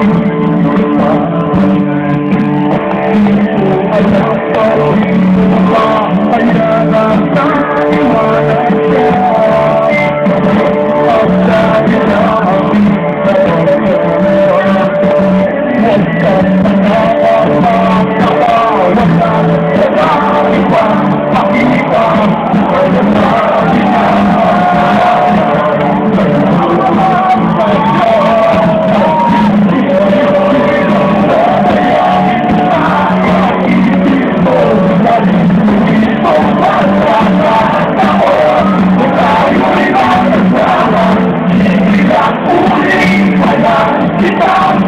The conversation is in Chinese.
你说爱到心发麻。Yeah.